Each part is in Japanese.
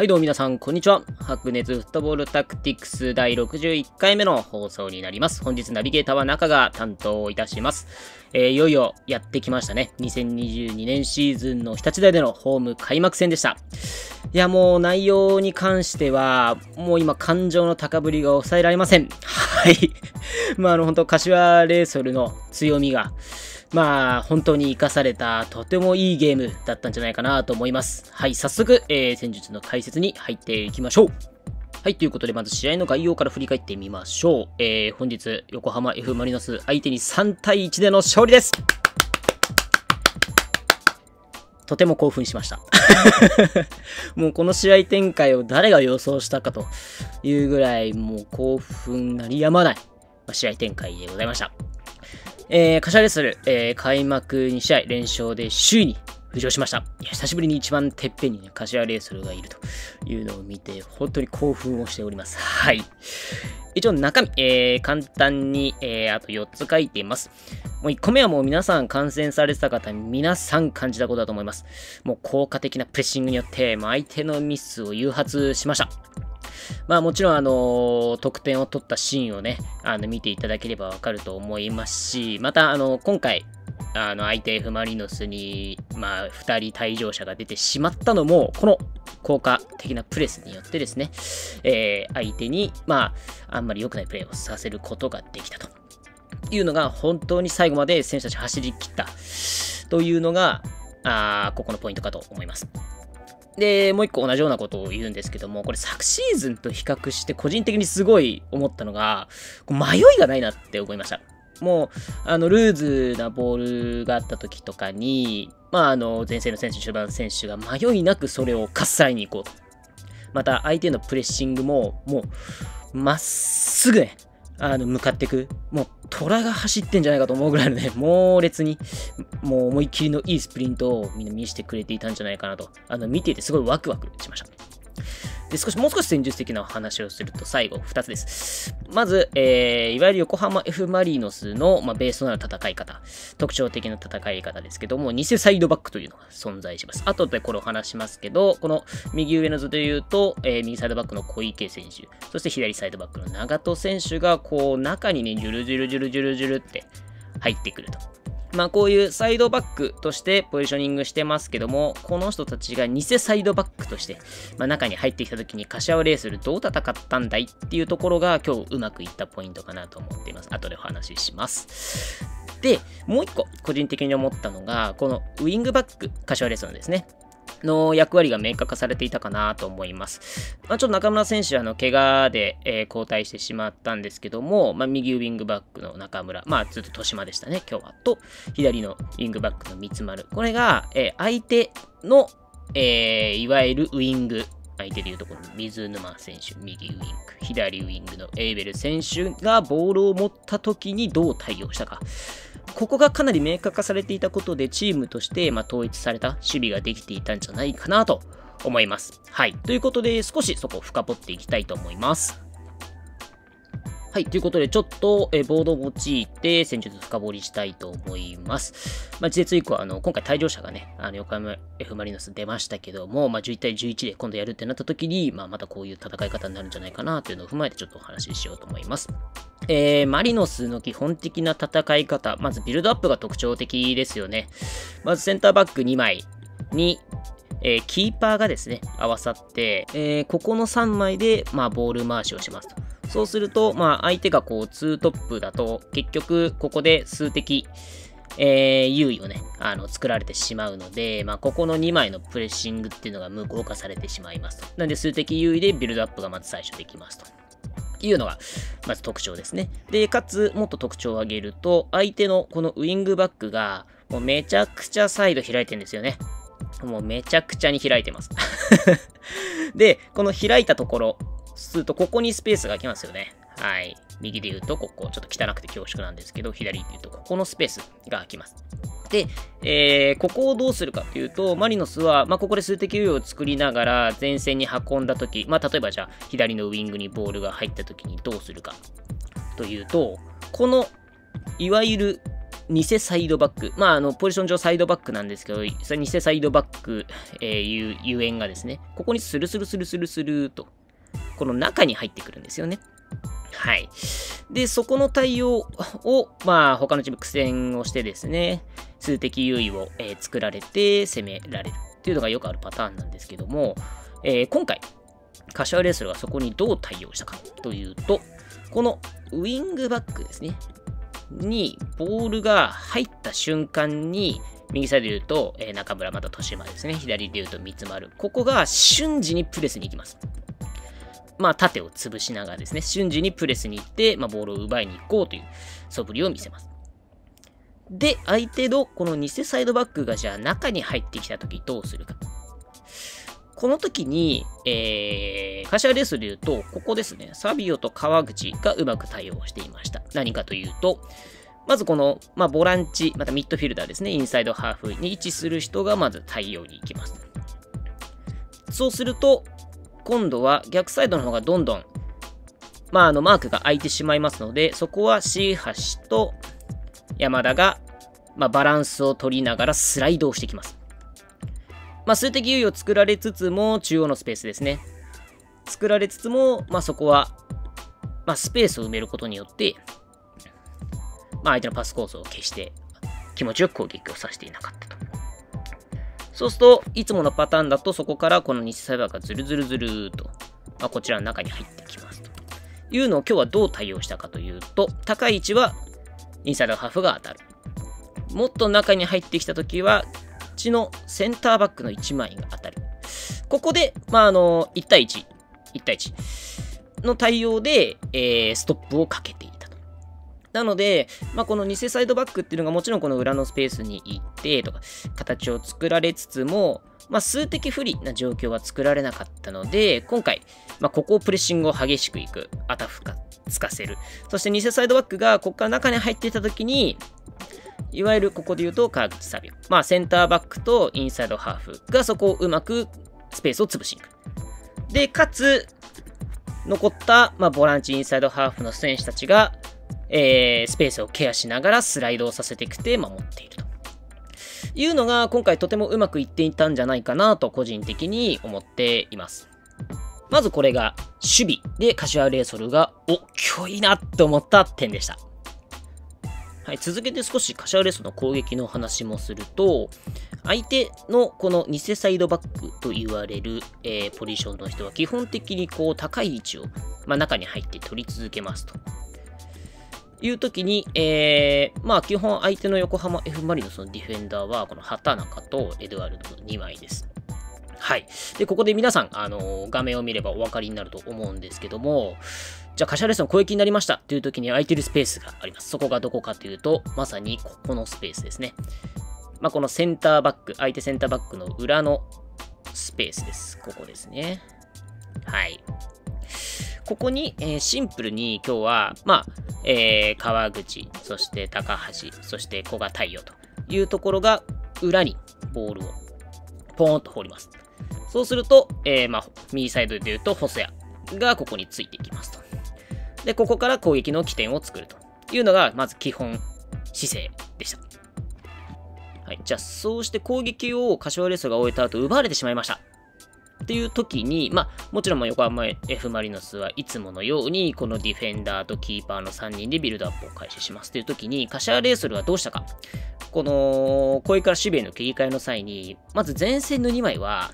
はいどうも皆さん、こんにちは。白熱フットボールタクティクス第61回目の放送になります。本日ナビゲーターは中が担当いたします。えー、いよいよやってきましたね。2022年シーズンの日立大でのホーム開幕戦でした。いや、もう内容に関しては、もう今感情の高ぶりが抑えられません。はい。まあ、あの、本当柏レイソルの強みが、まあ、本当に活かされた、とてもいいゲームだったんじゃないかなと思います。はい、早速、えー、戦術の解説に入っていきましょう。はい、ということで、まず試合の概要から振り返ってみましょう。えー、本日、横浜 F・ マリノス相手に3対1での勝利ですとても興奮しました。もうこの試合展開を誰が予想したかというぐらい、もう興奮鳴りやまない試合展開でございました。えー、カシャレスル、えー、開幕2試合連勝で首位に浮上しました。いや久しぶりに一番てっぺんにね、カシアレースルがいるというのを見て、本当に興奮をしております。はい。一応中身、えー、簡単に、えー、あと4つ書いています。もう1個目はもう皆さん感染されてた方、皆さん感じたことだと思います。もう効果的なプレッシングによって、もう相手のミスを誘発しました。まあもちろんあの、得点を取ったシーンをね、あの、見ていただければわかると思いますし、またあの、今回、あの、相手 F マリノスに、まあ、2人退場者が出てしまったのも、この効果的なプレスによってですね、えー、相手に、まあ、あんまり良くないプレーをさせることができたというのが、本当に最後まで選手たち走り切ったというのが、あここのポイントかと思います。で、もう一個同じようなことを言うんですけども、これ昨シーズンと比較して個人的にすごい思ったのが、迷いがないなって思いました。もう、あの、ルーズなボールがあった時とかに、まあ、あの、前線の選手、終盤の選手が迷いなくそれをかっさらいに行こうと。また、相手のプレッシングも、もう、まっすぐね、あの、向かっていく。もう、虎が走ってんじゃないかと思うぐらいのね、猛烈に、もう思いっきりのいいスプリントをみんな見せてくれていたんじゃないかなと、あの、見ていてすごいワクワクしました。で、少し、もう少し戦術的な話をすると、最後、2つです。まず、えー、いわゆる横浜 F マリノスの、まあ、ベースとなる戦い方、特徴的な戦い方ですけども、偽サイドバックというのが存在します。後でこれを話しますけど、この右上の図で言うと、えー、右サイドバックの小池選手、そして左サイドバックの長戸選手が、こう、中にね、ジュルジュルジュルジュルジュルって入ってくると。まあこういうサイドバックとしてポジショニングしてますけども、この人たちが偽サイドバックとして、まあ、中に入ってきた時に柏レースルどう戦ったんだいっていうところが今日うまくいったポイントかなと思っています。後でお話しします。で、もう一個個人的に思ったのが、このウィングバック、柏レースルですね。の役割が明確化されていたかなと思います。まあ、ちょっと中村選手は、あの、怪我で、えー、交代してしまったんですけども、まあ、右ウィングバックの中村、まあ、ずっと豊島でしたね、今日は。と、左のウィングバックの三つ丸。これが、えー、相手の、えー、いわゆるウィング、相手でいうところの水沼選手、右ウィング、左ウィングのエイベル選手がボールを持った時にどう対応したか。ここがかなり明確化されていたことで、チームとして、ま統一された守備ができていたんじゃないかなと思います。はい。ということで、少しそこを深掘っていきたいと思います。はい。ということで、ちょっと、えボードを用いて戦術深掘りしたいと思います。まあ、事実以降、あの、今回退場者がね、あの、横浜 F マリノス出ましたけども、まあ、11対11で今度やるってなった時に、まあ、またこういう戦い方になるんじゃないかなというのを踏まえてちょっとお話ししようと思います。えー、マリノスの基本的な戦い方、まずビルドアップが特徴的ですよね。まずセンターバック2枚に、えー、キーパーがですね、合わさって、えー、ここの3枚で、まあ、ボール回しをしますと。そうすると、まあ、相手がこう、2トップだと、結局、ここで数的、えー、優位をね、あの、作られてしまうので、まあ、ここの2枚のプレッシングっていうのが無効化されてしまいますと。なんで、数的優位でビルドアップがまず最初できますと。いうのが、まず特徴ですね。で、かつ、もっと特徴を挙げると、相手のこのウィングバックが、もうめちゃくちゃサイド開いてるんですよね。もうめちゃくちゃに開いてます。で、この開いたところ、すると、ここにスペースが空きますよね。はい。右で言うと、ここ、ちょっと汚くて恐縮なんですけど、左で言うと、ここのスペースが空きます。で、えー、ここをどうするかというと、マリノスは、まあ、ここで数的優位を作りながら、前線に運んだとき、まあ、例えばじゃあ、左のウィングにボールが入ったときにどうするかというと、この、いわゆる偽サイドバック。まあ、あの、ポジション上サイドバックなんですけど、偽サイドバック、えー、いうゆえんがですね、ここにスルスルスルスルスルと、この中に入ってくるんですよね。はい。で、そこの対応を、まあ、他のチーム苦戦をしてですね、数的優位を、えー、作られて攻められるっていうのがよくあるパターンなんですけども、えー、今回、柏レイソルがそこにどう対応したかというと、このウィングバックですね、にボールが入った瞬間に、右サイドで言うと、えー、中村また豊島ですね。左で言うと三つ丸。ここが瞬時にプレスに行きます。まあ、縦を潰しながらですね、瞬時にプレスに行って、まあ、ボールを奪いに行こうという素振りを見せます。で、相手のこの偽サイドバックがじゃあ中に入ってきたときどうするか。この時に、えー、柏レースで言うと、ここですね、サビオと川口がうまく対応していました。何かというと、まずこの、まあ、ボランチ、またミッドフィルダーですね、インサイドハーフに位置する人がまず対応に行きます。そうすると、今度は逆サイドの方がどんどん、まあ、あの、マークが空いてしまいますので、そこは C 橋と山田が、まあ、バランスを取りながらスライドをしてきます。まあ、数的優位を作られつつも、中央のスペースですね。作られつつも、まあ、そこは、まあ、スペースを埋めることによって、まあ、相手のパスコースを消して、気持ちよく攻撃をさせていなかったと。そうすると、いつものパターンだと、そこからこの西サイバーがズルズルズルと、まあ、こちらの中に入ってきますと。いうのを今日はどう対応したかというと、高い位置はインサイドハーフが当たる。もっと中に入ってきたときは、ちのセンターバックの1枚が当たる。ここで、まあ、あの、1対1、1対1の対応で、えー、ストップをかけていたと。なので、まあ、この偽サイドバックっていうのがもちろんこの裏のスペースに行ってとか、形を作られつつも、まあ、数的不利な状況は作られなかったので、今回、まあ、ここをプレッシングを激しくいく、あたふかつかせる。そして偽サイドバックがここから中に入っていた時に、いわゆるここで言うと川口サビオ。まあセンターバックとインサイドハーフがそこをうまくスペースを潰しに行く。で、かつ、残った、まあ、ボランチインサイドハーフの選手たちが、えー、スペースをケアしながらスライドをさせていくて守っていると。いうのが今回とてもうまくいっていたんじゃないかなと個人的に思っています。まずこれが守備で柏レイソルが、お、今日いいなって思った点でした。はい、続けて少し柏レイソルの攻撃の話もすると、相手のこの偽サイドバックと言われる、えー、ポジションの人は基本的にこう高い位置を、まあ、中に入って取り続けますと。いう時に、えー、まあ基本相手の横浜 F マリノスのディフェンダーはこの畑中とエドワルドの2枚です。はい。で、ここで皆さん、あの画面を見ればお分かりになると思うんですけども、じゃあ、柏レスン攻撃になりましたという時に空いてるスペースがあります。そこがどこかというと、まさにここのスペースですね。まあ、このセンターバック、相手センターバックの裏のスペースです。ここですね。はい。ここに、えー、シンプルに今日は、まあ、えー、川口、そして高橋、そして古賀太陽というところが裏にボールをポーンと放ります。そうすると、えー、まあ、右サイドで言うと、細谷がここについていきますと。で、ここから攻撃の起点を作るというのが、まず基本姿勢でした。はい。じゃあ、そうして攻撃を柏レースが終えた後、奪われてしまいました。っていう時に、まあ、もちろん横浜 F マリノスはいつものように、このディフェンダーとキーパーの3人でビルドアップを開始します。という時に、柏レーソルはどうしたか。この、攻撃から守備への切り替えの際に、まず前線の2枚は、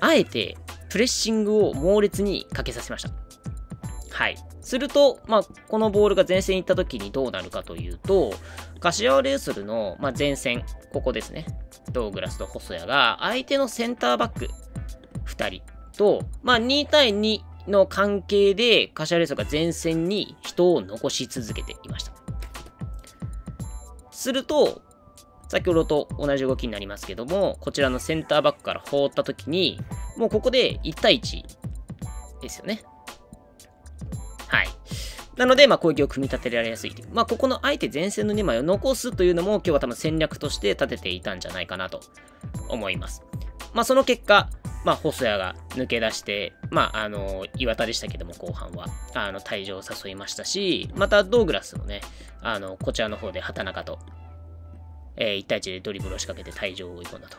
あえてプレッシングを猛烈にかけさせました。はい。すると、まあ、このボールが前線に行った時にどうなるかというと、柏レイソルの、まあ、前線、ここですね。ドーグラスと細谷が、相手のセンターバック2人と、まあ、2対2の関係で、柏レイソルが前線に人を残し続けていました。すると、先ほどと同じ動きになりますけども、こちらのセンターバックから放った時に、もうここで1対1ですよね。はい。なので、まあ、攻撃を組み立てられやすいという。まあ、ここの相手前線の2枚を残すというのも、今日は多分戦略として立てていたんじゃないかなと思います。まあ、その結果、まあ、細谷が抜け出して、まあ、あの、岩田でしたけども、後半は、あの、退場を誘いましたし、また、ドーグラスもね、あの、こちらの方で畑中と、えー、1対1でドリブルを仕掛けて退場を追い込んだと。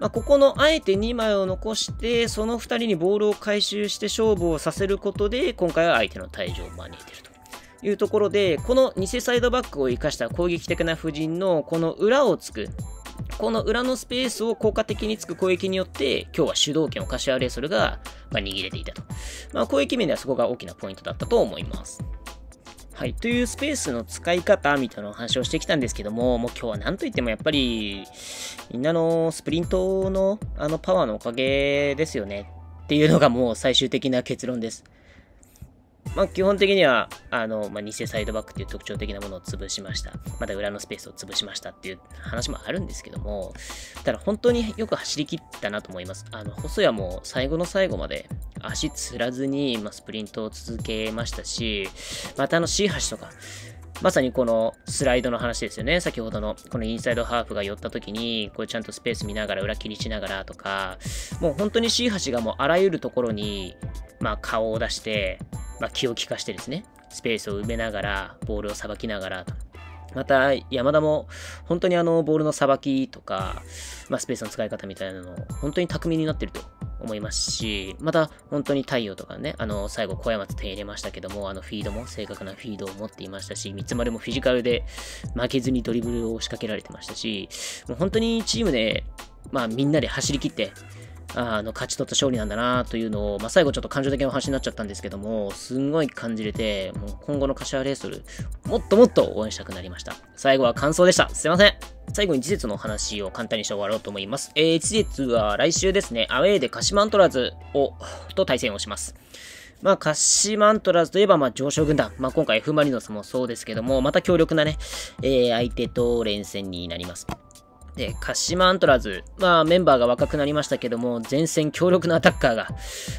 まあ、ここのあえて2枚を残して、その2人にボールを回収して勝負をさせることで、今回は相手の退場を招いているというところで、この偽サイドバックを生かした攻撃的な布陣のこの裏をつく、この裏のスペースを効果的につく攻撃によって、今日は主導権を柏レイソルが、まあ、握れていたと。まあ、攻撃面ではそこが大きなポイントだったと思います。はい。というスペースの使い方みたいなお話をしてきたんですけども、もう今日は何と言ってもやっぱり、みんなのスプリントのあのパワーのおかげですよね。っていうのがもう最終的な結論です。まあ、基本的には、あの、まあ、偽サイドバックっていう特徴的なものを潰しました。また裏のスペースを潰しましたっていう話もあるんですけども、ただ本当によく走り切ったなと思います。あの、細谷も最後の最後まで足つらずに、まあ、スプリントを続けましたし、またあの C 橋とか、まさにこのスライドの話ですよね。先ほどの、このインサイドハーフが寄った時に、こうちゃんとスペース見ながら、裏切りしながらとか、もう本当に C 橋がもうあらゆるところに、まあ顔を出して、まあ、気を利かしてですね、スペースを埋めながら、ボールをさばきながら。また、山田も、本当にあの、ボールのさばきとか、まあ、スペースの使い方みたいなのを、本当に巧みになってると思いますし、また、本当に太陽とかね、あの、最後、小山と手入れましたけども、あの、フィードも、正確なフィードを持っていましたし、三つ丸もフィジカルで負けずにドリブルを仕掛けられてましたし、もう本当にチームで、まあ、みんなで走り切って、あの、勝ち取った勝利なんだなというのを、まあ、最後ちょっと感情的な話になっちゃったんですけども、すんごい感じれて、もう今後の柏レイソル、もっともっと応援したくなりました。最後は感想でした。すいません。最後に次節の話を簡単にして終わろうと思います。えー、次節は来週ですね、アウェーで鹿島アントラーズを、と対戦をします。まあ、鹿島アントラーズといえば、まあ、常勝軍団。まあ、今回 F マリノスもそうですけども、また強力なね、えー、相手と連戦になります。で、鹿島アントラーズ、まあメンバーが若くなりましたけども、前線強力なアタッカーが、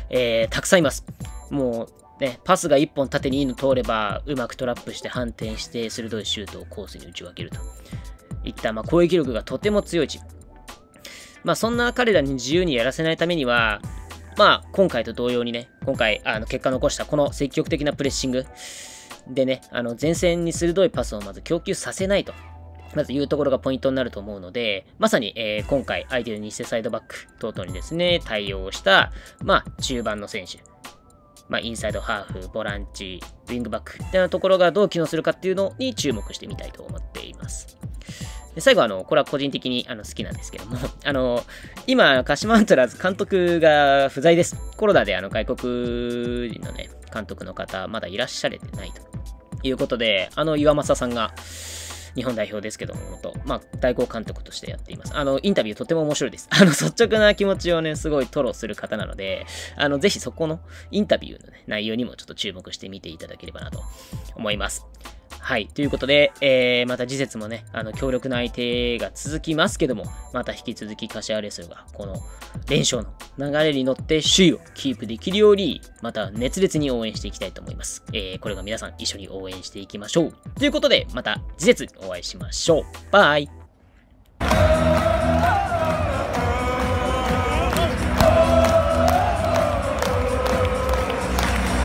えー、たくさんいます。もう、ね、パスが1本縦にいいの通れば、うまくトラップして反転して、鋭いシュートをコースに打ち分けると。いった、まあ、攻撃力がとても強いチーム。まあ、そんな彼らに自由にやらせないためには、まあ、今回と同様にね、今回、あの、結果残したこの積極的なプレッシングでね、あの、前線に鋭いパスをまず供給させないと。まずいうところがポイントになると思うので、まさに、えー、今回相手の偽サイドバック等々にですね、対応した、まあ、中盤の選手、まあ、インサイドハーフ、ボランチ、ウィングバックっていうところがどう機能するかっていうのに注目してみたいと思っています。で最後、あの、これは個人的にあの好きなんですけども、あの、今、鹿島アントラーズ監督が不在です。コロナであの外国人のね、監督の方、まだいらっしゃれてないということで、あの、岩政さんが、日本代表ですけども、と、まあ、代行監督としてやっています。あの、インタビューとても面白いです。あの、率直な気持ちをね、すごい吐露する方なので、あの、ぜひそこのインタビューの、ね、内容にもちょっと注目してみていただければなと思います。はい。ということで、えー、また次節もね、あの、強力な相手が続きますけども、また引き続き柏レスが、この連勝の流れに乗って首位をキープできるように、また熱烈に応援していきたいと思います。えー、これが皆さん一緒に応援していきましょう。ということで、また次節お会いしましょう。バイ